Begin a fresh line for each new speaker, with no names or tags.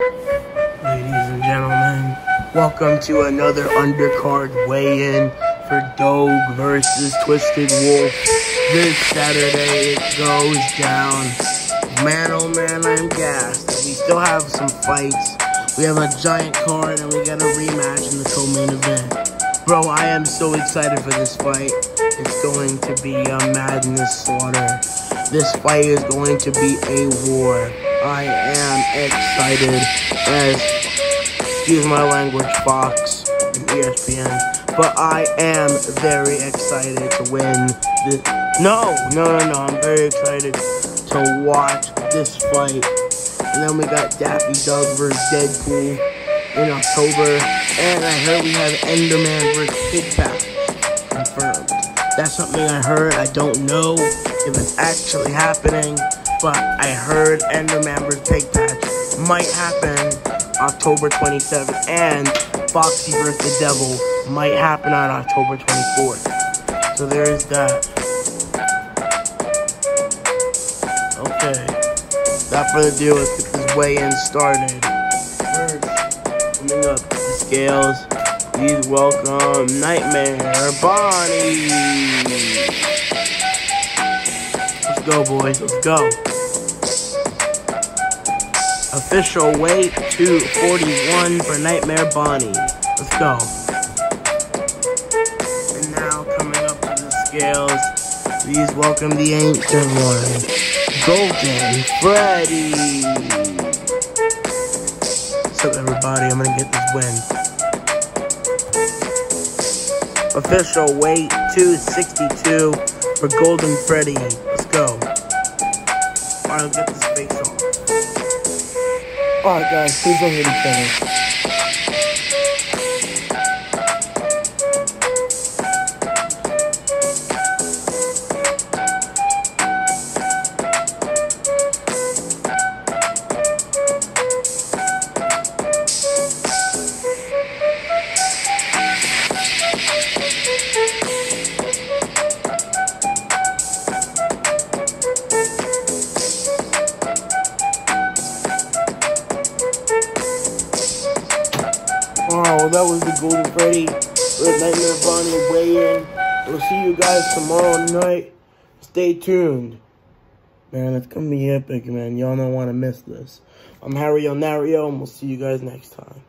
Ladies and gentlemen, welcome to another undercard weigh-in for Doug versus Twisted Wolf. This Saturday it goes down. Man, oh man, I'm gassed. We still have some fights. We have a giant card and we got a rematch in the co-main event. Bro, I am so excited for this fight. It's going to be a madness slaughter. This fight is going to be a war. I am excited as, excuse my language, Fox and ESPN, but I am very excited to win this. No, no, no, no, I'm very excited to watch this fight. And then we got Daffy Duck versus Deadpool in October, and I heard we have Enderman versus Patch confirmed. That's something I heard. I don't know if it's actually happening. But I heard Enderman vs. Pig Patch might happen October 27th, and Foxy vs. the Devil might happen on October 24th. So there is that. Okay. Without further ado, let's get this weigh-in started. First, coming up the scales, please welcome Nightmare Bonnie. Let's go, boys. Let's go. Official weight 241 for Nightmare Bonnie. Let's go. And now coming up to the scales, please welcome the ancient one, Golden Freddy. What's up, everybody? I'm gonna get this win. Official weight 262 for Golden Freddy. Let's go. Alright, let's get this face.
Alright guys, please don't hit each other.
That was the Golden Freddy with Nightmare Bonnie weigh-in. We'll see you guys tomorrow night. Stay tuned. Man, it's gonna be epic, man. Y'all don't want to miss this. I'm Harry Onario, and we'll see you guys next time.